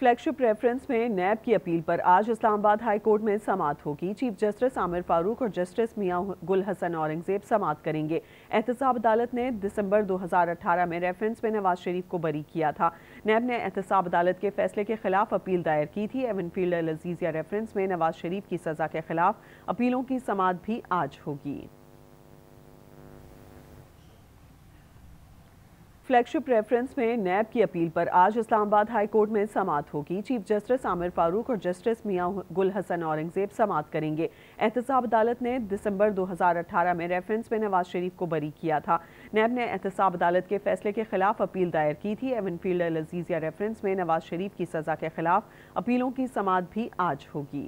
Flagship reference में NAB की appeal पर आज इस्लामाबाद हाई कोर्ट में समात होगी। चीफ जस्टिस आमिर फारूक और जस्टिस मियाँ गुल हसन औरंगज़ेब समात करेंगे। एहतसाब अदालत ने दिसंबर 2018 में रेफरेंस में नवाज़ शरीफ को बरी किया था। नैब ने एहतसाब अदालत के फैसले के खिलाफ अपील दायर की थी। एवनफील्ड लजीजिया रेफरेंस में नवाज़ शरीफ की सजा के खिलाफ अपीलों की समात भी आज होगी। फ्लैगशिप रेफरेंस में नैब की अपील पर आज इस्लामाबाद हाई कोर्ट में समात होगी। चीफ जस्टिस आमिर फारूक और जस्टिस मियाँ गुल हसन औरंगज़ेब समात करेंगे। एहतसाब अदालत ने दिसंबर 2018 में रेफरेंस में नवाज़ शरीफ को बरी किया था। नैब ने एहतसाब अदालत के फैसले के खिलाफ अपील दायर की थी। एवनफील्ड लजीजिया रेफरेंस में नवाज़ शरीफ की सजा के खिलाफ अपीलों की समात भी आज होगी।